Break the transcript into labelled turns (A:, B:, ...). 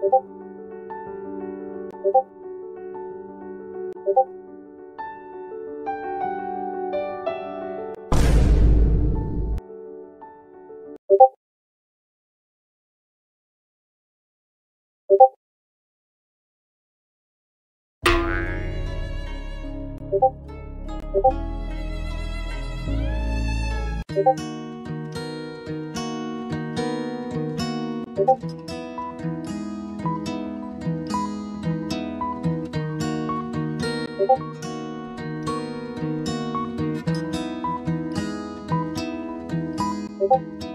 A: 고고 고고 Thank you.